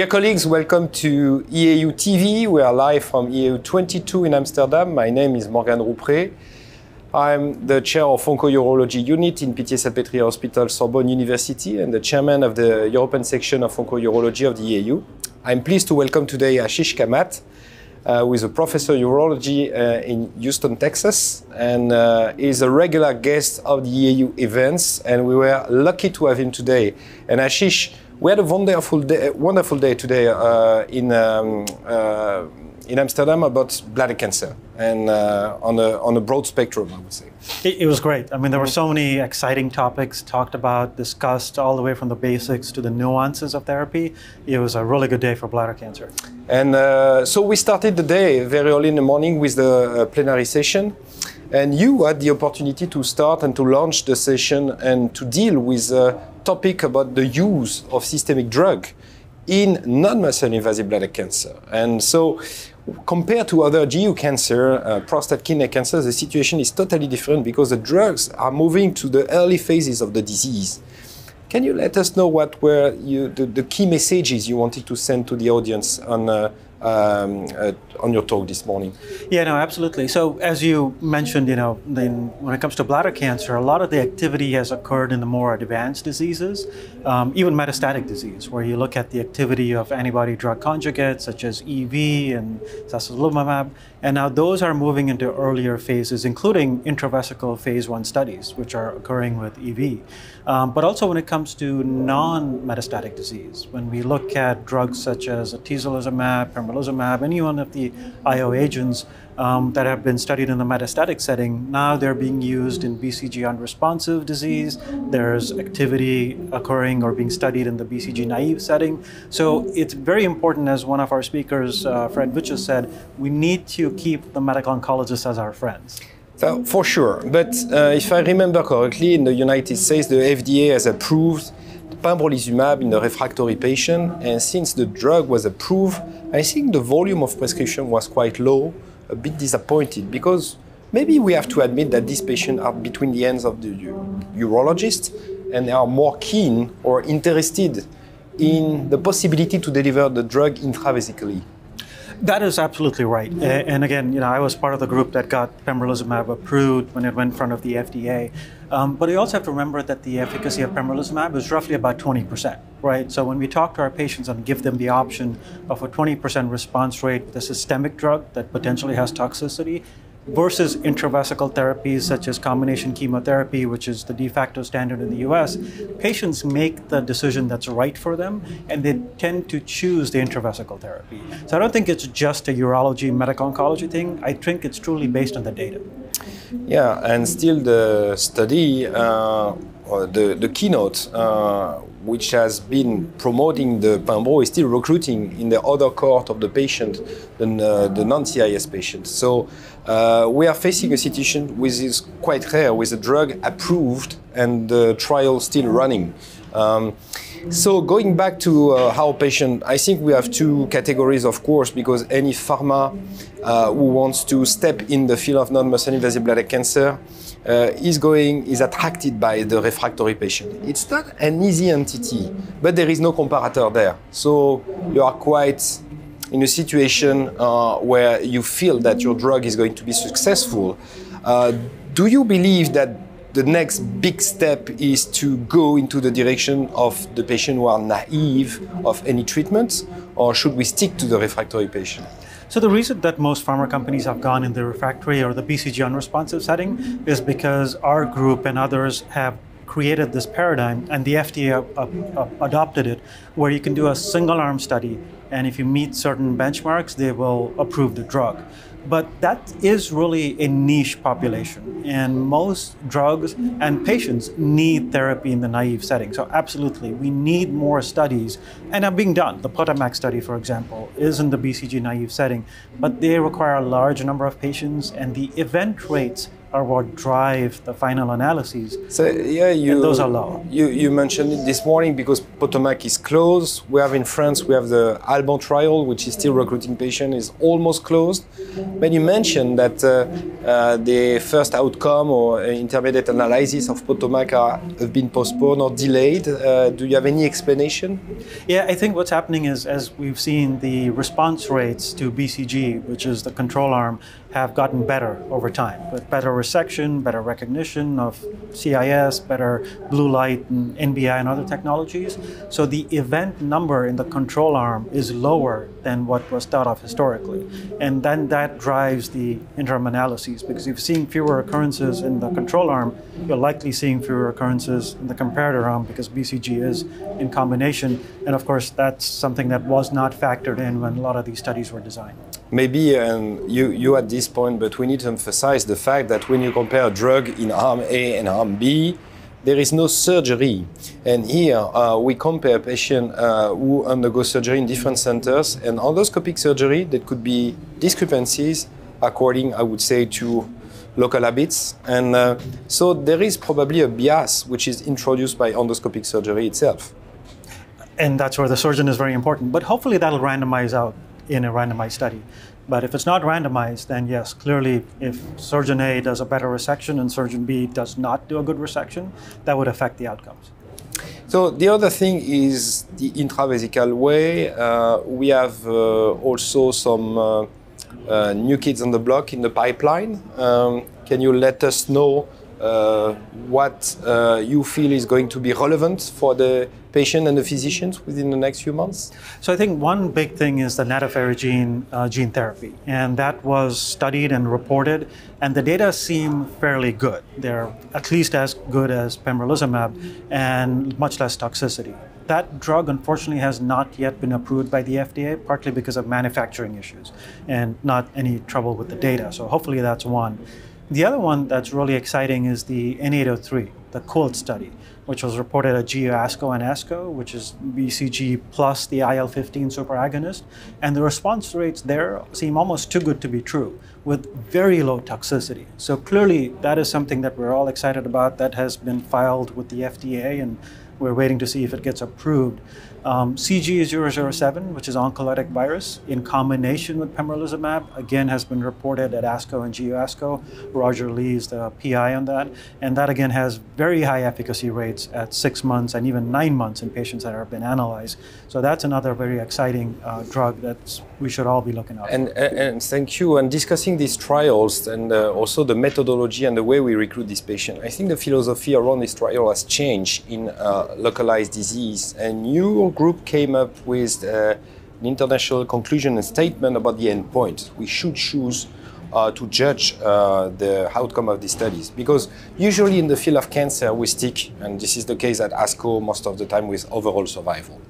Dear colleagues, welcome to EAU TV. We are live from EAU 22 in Amsterdam. My name is Morgan Roupret. I'm the chair of Onco-Urology Unit in Pitié-Salpêtrière Hospital, Sorbonne University, and the chairman of the European section of Onco-Urology of the EAU. I'm pleased to welcome today Ashish Kamat, uh, who is a professor of urology uh, in Houston, Texas, and uh, is a regular guest of the EAU events, and we were lucky to have him today. And Ashish, we had a wonderful day, wonderful day today uh, in, um, uh, in Amsterdam about bladder cancer and uh, on, a, on a broad spectrum, I would say. It, it, was great. I mean, there were so many exciting topics talked about, discussed, all the way from the basics to the nuances of therapy. It was a really good day for bladder cancer. And uh, so we started the day very early in the morning with the uh, plenary session. And you had the opportunity to start and to launch the session and to deal with a topic about the use of systemic drug in non-muscle invasive bladder cancer. And so compared to other GU cancer, uh, prostate kidney cancer, the situation is totally different because the drugs are moving to the early phases of the disease. Can you let us know what were you, the, the, key messages you wanted to send to the audience on uh, um, uh, on your talk this morning. Yeah, no, absolutely. So as you mentioned, you know, when it comes to bladder cancer, a lot of the activity has occurred in the more advanced diseases, um, even metastatic disease, where you look at the activity of antibody drug conjugates such as EV and sacituzumab, and now those are moving into earlier phases, including intravesical phase one studies, which are occurring with EV. Um, but also when it comes to non-metastatic disease, when we look at drugs such as atezolizumab, pembrolizumab, any one of the IO agents um, that have been studied in the metastatic setting. Now they're being used in BCG unresponsive disease. There's activity occurring or being studied in the BCG naive setting. So it's very important, as one of our speakers, uh, Fred Witjes, said, we need to keep the medical oncologists as our friends. So, for sure. But uh, if I remember correctly, in the United States, the FDA has approved pembrolizumab in the refractory patient. And since the drug was approved, I think the volume of prescription was quite low, a bit disappointed because maybe we have to admit that these patients are between the hands of the urologist and they are more keen or interested in the possibility to deliver the drug intravesically. That is absolutely right. And again, you know, I was part of the group that got pembrolizumab approved when it went in front of the FDA. Um, but you also have to remember that the efficacy of pembrolizumab is roughly about 20%, right? So when we talk to our patients and give them the option of a 20% response rate with a systemic drug that potentially has toxicity, versus intravesical therapies such as combination chemotherapy, which is the de facto standard in the US, patients make the decision that's right for them and they tend to choose the intravesical therapy. So I don't think it's just a urology, medical oncology thing. I think it's truly based on the data. Yeah, and still the study, uh, the, the keynote, uh, which has been promoting the Pembro, is still recruiting in the other cohort of the patient than uh, the non-CIS patient. So uh, we are facing a situation which is quite rare, with a drug approved and the trial still running. Um, so going back to uh, our patient, I think we have two categories, of course, because any pharma uh, who wants to step in the field of non-muscle invasive bladder cancer uh, is going is attracted by the refractory patient. It's not an easy entity, but there is no comparator there. So you are quite in a situation uh, where you feel that your drug is going to be successful. Uh, do you believe that the next big step is to go into the direction of the patient who are naive of any treatment, or should we stick to the refractory patient? So the reason that most pharma companies have gone in the refractory or the BCG unresponsive setting is because our group and others have created this paradigm, and the FDA adopted it, where you can do a single arm study, and if you meet certain benchmarks, they will approve the drug. But that is really a niche population, and most drugs and patients need therapy in the naive setting. So, absolutely, we need more studies, and are being done. The POTOMAC study, for example, is in the BCG naive setting, but they require a large number of patients, and the event rates are what drive the final analyses. So yeah, you And those are low. You you mentioned it this morning because Potomac is closed. We have in France we have the Alban trial, which is still recruiting patients, is almost closed. But you mentioned that uh, uh, the first outcome or intermediate analysis of Potomac are, have been postponed or delayed. Uh, do you have any explanation? Yeah, I think what's happening is, as we've seen, the response rates to BCG, which is the control arm, have gotten better over time with better resection, better recognition of CIS, better blue light and NBI and other technologies. So the event number in the control arm is lower than what was thought of historically. And then that drives the interim analyses because if you're seeing fewer occurrences in the control arm, you're likely seeing fewer occurrences in the comparator arm because BCG is in combination. And of course, that's something that was not factored in when a lot of these studies were designed. Maybe um, you, you at this point, but we need to emphasize the fact that when you compare a drug in arm A and arm B, there is no surgery. And here uh, we compare patients uh, who undergo surgery in different centers and endoscopic surgery that could be discrepancies according, I would say, to local habits. And uh, so there is probably a bias which is introduced by endoscopic surgery itself. and that's where the surgeon is very important. But hopefully that'll randomize out in a randomized study. But if it's not randomized, then yes, clearly, if surgeon A does a better resection and surgeon B does not do a good resection, that would affect the outcomes. So the other thing is the intravesical way. Uh, we have uh, also some uh, uh, new kids on the block in the pipeline. Um, can you let us know what uh, you feel is going to be relevant for the patient and the physicians within the next few months? So I think one big thing is the nadofaragene uh, gene therapy, and that was studied and reported, and the data seem fairly good. They're at least as good as pembrolizumab, and much less toxicity. That drug, unfortunately, has not yet been approved by the FDA, partly because of manufacturing issues and not any trouble with the data. So hopefully that's one. The other one that's really exciting is the N803, the COLD study, which was reported at GU ASCO and ASCO, which is BCG plus the IL 15 superagonist. And the response rates there seem almost too good to be true, with very low toxicity. So clearly, that is something that we're all excited about. That has been filed with the FDA, and we're waiting to see if it gets approved. Um, CG007, which is oncolytic virus, in combination with pembrolizumab, again has been reported at ASCO and GU ASCO. Roger Li is the PI on that, and that again has very high efficacy rates at six months and even nine months in patients that have been analyzed. So that's another very exciting uh, drug that we should all be looking at. And, and, and thank you. And discussing these trials and uh, also the methodology and the way we recruit these patients, I think the philosophy around this trial has changed in uh, localized disease. And your group came up with uh, an international conclusion and statement about the endpoint. We should choose uh, to judge uh, the outcome of these studies. Because usually in the field of cancer, we stick, and this is the case at ASCO most of the time, with overall survival.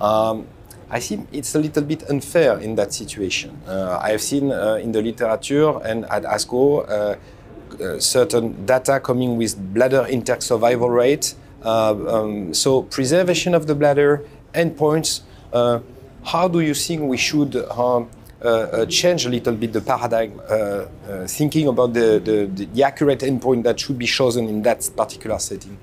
Um, I think it's a little bit unfair in that situation. Uh, I have seen uh, in the literature and at ASCO uh, uh, certain data coming with bladder intact survival rate. Uh, um, so preservation of the bladder endpoints. Uh, how do you think we should change a little bit the paradigm, thinking about the, the, the accurate endpoint that should be chosen in that particular setting?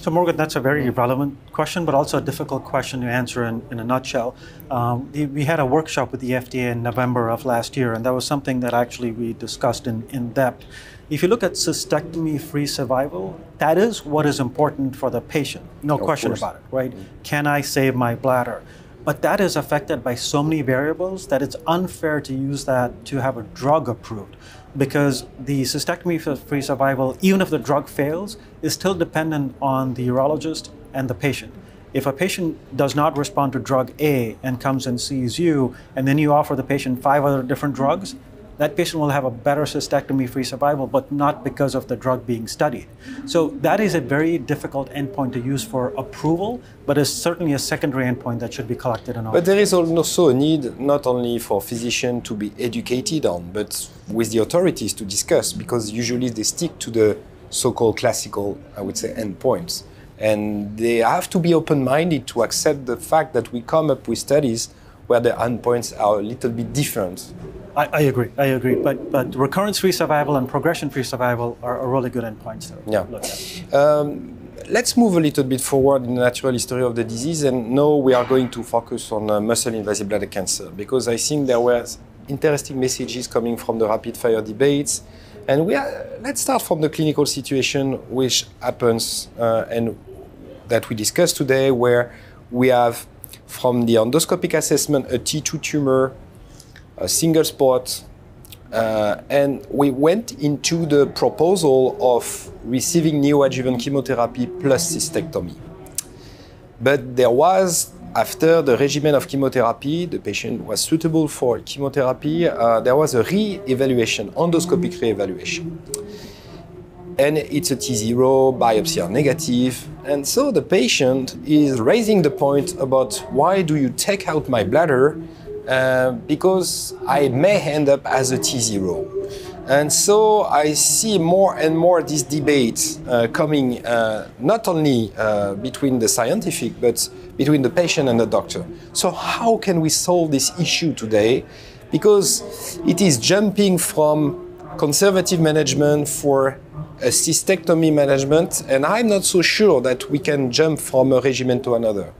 So, Morgan, that's a very relevant question, but also a difficult question to answer in, in a nutshell. Um, we had a workshop with the FDA in November of last year, and that was something that actually we discussed in, in depth. If you look at cystectomy free survival, that is what is important for the patient. No Of question course. about it, right? Can I save my bladder? But that is affected by so many variables that it's unfair to use that to have a drug approved because the cystectomy for free survival, even if the drug fails, is still dependent on the urologist and the patient. If a patient does not respond to drug A and comes and sees you, and then you offer the patient five other different drugs, that patient will have a better cystectomy free survival, but not because of the drug being studied. So that is a very difficult endpoint to use for approval, but is certainly a secondary endpoint that should be collected in all. But there is also a need not only for physicians to be educated on, but with the authorities to discuss, because usually they stick to the so-called classical, I would say, endpoints. And they have to be open-minded to accept the fact that we come up with studies where the endpoints are a little bit different I, I agree. I agree. But but recurrence-free survival and progression-free survival are, are really good endpoints to Yeah. look at. Um, let's move a little bit forward in the natural history of the disease, and now we are going to focus on uh, muscle-invasive bladder cancer because I think there were interesting messages coming from the rapid-fire debates, and we are. Let's start from the clinical situation which happens uh, and that we discussed today, where we have from the endoscopic assessment a T2 tumor, a single spot, uh, and we went into the proposal of receiving neoadjuvant chemotherapy plus cystectomy. But there was, after the regimen of chemotherapy, the patient was suitable for chemotherapy, uh, there was a re-evaluation, endoscopic re-evaluation. And it's a T0, biopsy are negative. And so the patient is raising the point about why do you take out my bladder uh, because I may end up as a T0. And so I see more and more this debate uh, coming uh, not only uh, between the scientific, but between the patient and the doctor. So, how can we solve this issue today? Because it is jumping from conservative management for a cystectomy management, and I'm not so sure that we can jump from a regimen to another.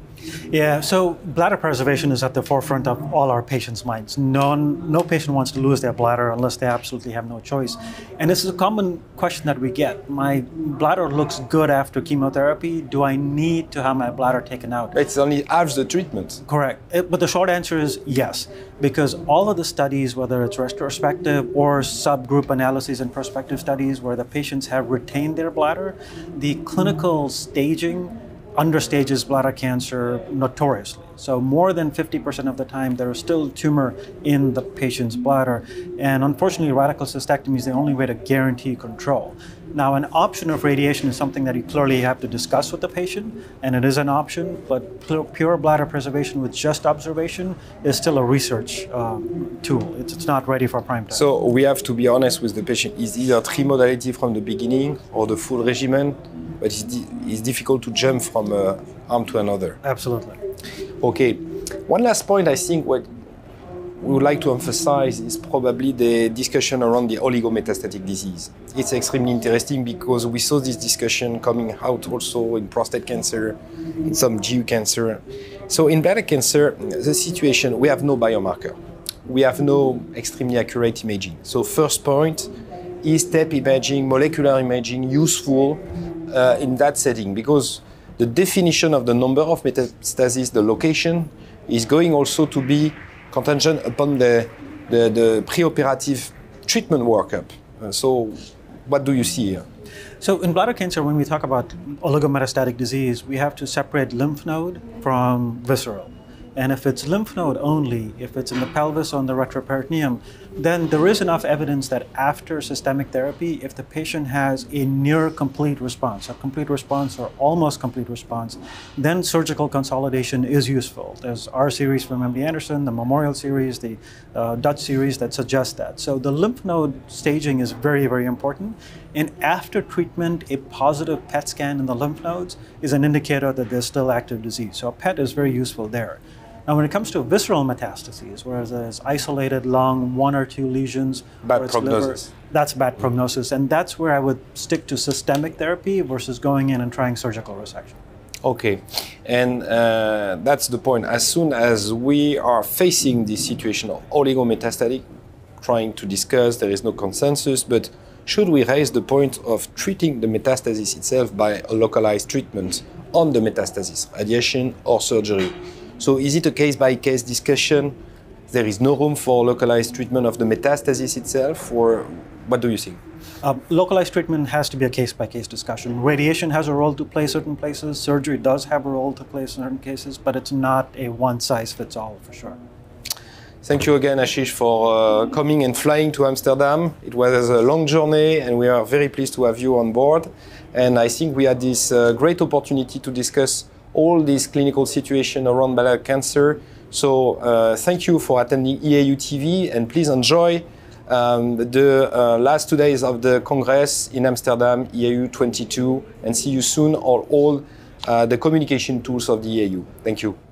Yeah, so bladder preservation is at the forefront of all our patients' minds. No, no patient wants to lose their bladder unless they absolutely have no choice. And this is a common question that we get. My bladder looks good after chemotherapy. Do I need to have my bladder taken out? It's only half the treatment. Correct. It- but the short answer is yes, because all of the studies, whether it's retrospective or subgroup analyses and prospective studies where the patients have retained their bladder, the clinical staging understages bladder cancer notoriously. So more than 50% of the time there is still tumor in the patient's bladder. And unfortunately, radical cystectomy is the only way to guarantee control. Now, an option of radiation is something that you clearly have to discuss with the patient, and it is an option, but pure bladder preservation with just observation is still a research um, tool. It's, it's not ready for prime time. So we have to be honest with the patient. It's either three modality from the beginning or the full regimen, but it's, di- it's difficult to jump from uh, arm to another. Absolutely. Okay, one last point I think what we would like to emphasize is probably the discussion around the oligometastatic disease. It's extremely interesting because we saw this discussion coming out also in prostate cancer, in some GU cancer. So in bladder cancer, the situation, we have no biomarker. We have no extremely accurate imaging. So first point, is TEP imaging, molecular imaging useful uh, in that setting? Because the definition of the number of metastases, the location, is going also to be contingent upon the, the, the preoperative treatment workup. Uh, so, what do you see here? So in bladder cancer, when we talk about oligometastatic disease, we have to separate lymph node from visceral. And if it's lymph node only, if it's in the pelvis or in the retroperitoneum, then there is enough evidence that after systemic therapy, if the patient has a near complete response, a complete response or almost complete response, then surgical consolidation is useful. There's our series from MD Anderson, the Memorial series, the uh, Dutch series that suggest that. So the lymph node staging is very, very important. And after treatment, a positive PET scan in the lymph nodes is an indicator that there's still active disease. So a PET is very useful there. Now, when it comes to visceral metastases, where there's isolated lung, one or two lesions, Bad it's liver, prognosis. that's bad prognosis. And that's where I would stick to systemic therapy versus going in and trying surgical resection. Okay, and uh, that's the point. As soon as we are facing this situation of oligometastatic, trying to discuss, there is no consensus, but should we raise the point of treating the metastasis itself by a localized treatment on the metastasis, radiation or surgery? So is it a case by case discussion? There is no room for localized treatment of the metastasis itself, or what do you think? Uh, localized treatment has to be a case by case discussion. Radiation has a role to play certain places, surgery does have a role to play in certain cases, but it's not a one size fits all for sure. Thank you again, Ashish, for uh, coming and flying to Amsterdam. It was a long journey, and we are very pleased to have you on board. And I think we had this uh, great opportunity to discuss all these clinical situation around bladder cancer. So uh, thank you for attending EAU TV, and please enjoy um, the uh, last two days of the Congress in Amsterdam, EAU 22, and see you soon on all uh, the communication tools of the EAU. Thank you.